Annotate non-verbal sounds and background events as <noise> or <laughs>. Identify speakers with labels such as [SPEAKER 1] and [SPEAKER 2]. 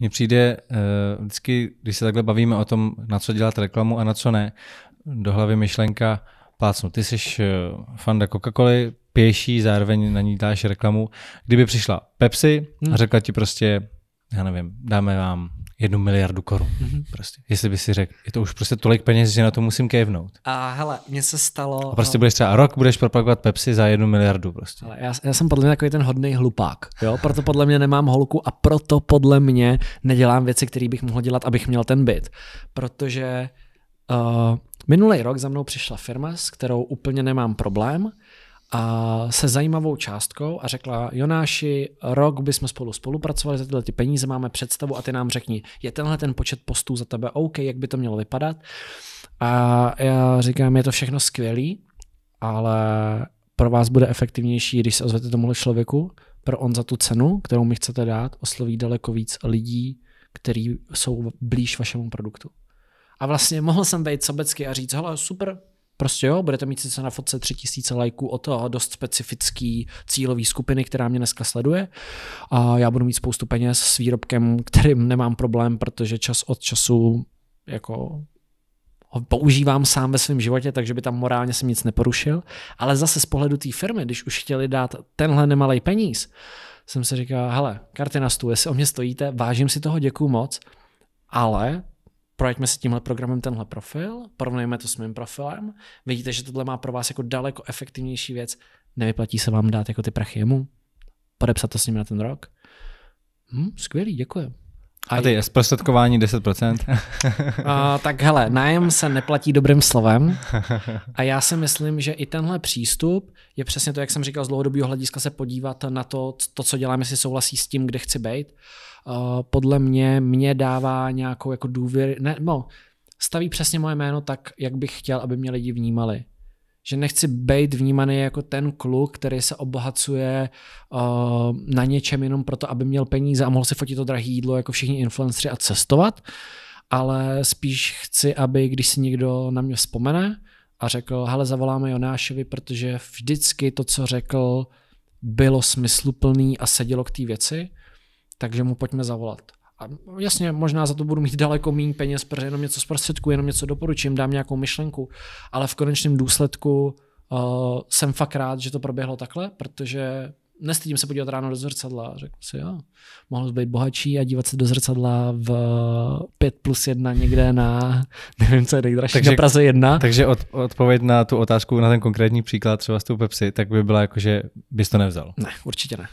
[SPEAKER 1] Mně přijde uh, vždycky, když se takhle bavíme o tom, na co dělat reklamu a na co ne, do hlavy myšlenka, plácnu, ty jsi uh, fanda Coca-Coly, pěší, zároveň na ní dáš reklamu. Kdyby přišla Pepsi a řekla ti prostě, já nevím, dáme vám jednu miliardu korun.
[SPEAKER 2] Mhm.
[SPEAKER 1] Prostě. Jestli by si řekl, je to už prostě tolik peněz, že na to musím kejvnout.
[SPEAKER 2] A hele, mně se stalo...
[SPEAKER 1] A prostě budeš třeba rok, budeš propagovat Pepsi za jednu miliardu prostě.
[SPEAKER 2] Ale já, já jsem podle mě takový ten hodný hlupák, jo? proto podle mě nemám holku a proto podle mě nedělám věci, které bych mohl dělat, abych měl ten byt. Protože uh, minulý rok za mnou přišla firma, s kterou úplně nemám problém a se zajímavou částkou a řekla, Jonáši, rok bychom spolu spolupracovali, za tyhle ty peníze máme představu a ty nám řekni, je tenhle ten počet postů za tebe OK, jak by to mělo vypadat? A já říkám, je to všechno skvělý, ale pro vás bude efektivnější, když se ozvete tomuhle člověku, pro on za tu cenu, kterou mi chcete dát, osloví daleko víc lidí, kteří jsou blíž vašemu produktu. A vlastně mohl jsem být sobecký a říct, hele, super, prostě jo, budete mít sice na fotce 3000 lajků o to dost specifický cílový skupiny, která mě dneska sleduje a já budu mít spoustu peněz s výrobkem, kterým nemám problém, protože čas od času jako ho používám sám ve svém životě, takže by tam morálně jsem nic neporušil. Ale zase z pohledu té firmy, když už chtěli dát tenhle nemalý peníz, jsem si říkal, hele, karty na stůl, jestli o mě stojíte, vážím si toho, děkuju moc, ale projeďme si tímhle programem tenhle profil, porovnejme to s mým profilem, vidíte, že tohle má pro vás jako daleko efektivnější věc, nevyplatí se vám dát jako ty prachy jemu, podepsat to s ním na ten rok. Hm, skvělý, děkuji.
[SPEAKER 1] A ty zprostředkování 10%. <laughs>
[SPEAKER 2] A, tak hele, nájem se neplatí dobrým slovem a já si myslím, že i tenhle přístup je přesně to, jak jsem říkal, z dlouhodobého hlediska se podívat na to, to co dělám, jestli souhlasí s tím, kde chci být. Uh, podle mě mě dává nějakou jako důvěry, ne, no, staví přesně moje jméno tak, jak bych chtěl, aby mě lidi vnímali. Že nechci být vnímaný jako ten kluk, který se obohacuje uh, na něčem jenom proto, aby měl peníze a mohl si fotit to drahé jídlo jako všichni influenceri a cestovat, ale spíš chci, aby když si někdo na mě vzpomene a řekl, hele, zavoláme Jonášovi, protože vždycky to, co řekl, bylo smysluplný a sedělo k té věci, takže mu pojďme zavolat. A jasně, možná za to budu mít daleko méně peněz, protože jenom něco zprostředku, jenom něco doporučím, dám nějakou myšlenku, ale v konečném důsledku uh, jsem fakt rád, že to proběhlo takhle, protože nestydím se podívat ráno do zrcadla řekl si, jo, mohl být bohatší a dívat se do zrcadla v 5 plus 1 někde na, <laughs> nevím, co je nejdražší,
[SPEAKER 1] Takže-
[SPEAKER 2] na Praze 1.
[SPEAKER 1] Takže od, odpověď na tu otázku, na ten konkrétní příklad třeba s tou Pepsi, tak by byla jako, že bys to nevzal.
[SPEAKER 2] Ne, určitě ne.